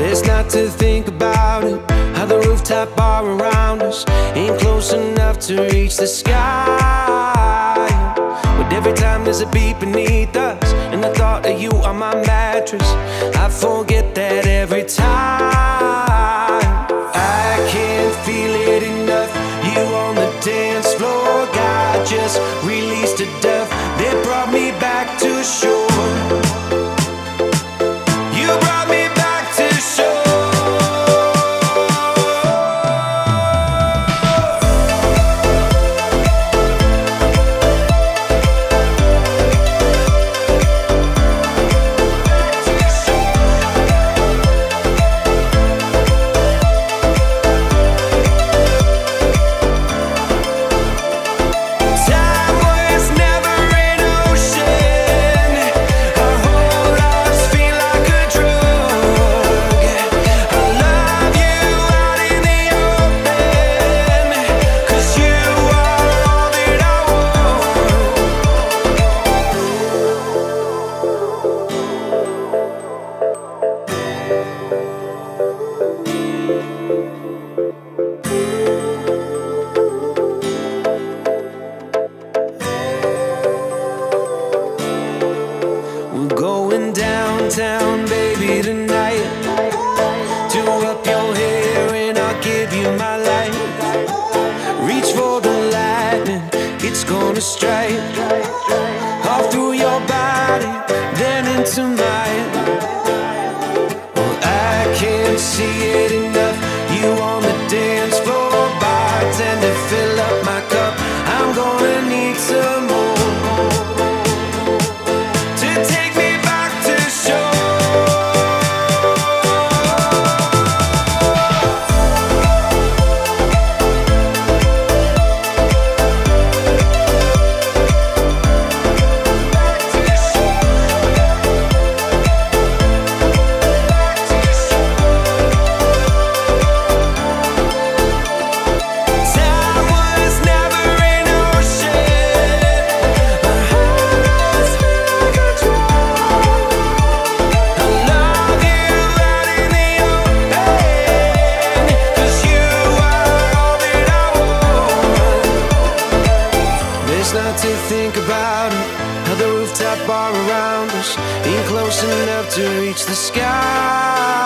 Best not to think about it. How the rooftop bar around us ain't close enough to reach the sky. But every time there's a beat beneath us, and the thought of you on my mattress, I forget that every time. I can't feel it enough. You on the dance floor, God just released a dove that brought me back to shore. Going downtown, baby, tonight. Do up your hair and I'll give you my light. Reach for the lightning, it's gonna strike. All through your body, then into mine. Well, I can't see it enough. You on the dance floor, bartender, fill up my cup. I'm gonna need some Best not to think about it. How the rooftop bar around us ain't close enough to reach the sky.